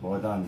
我会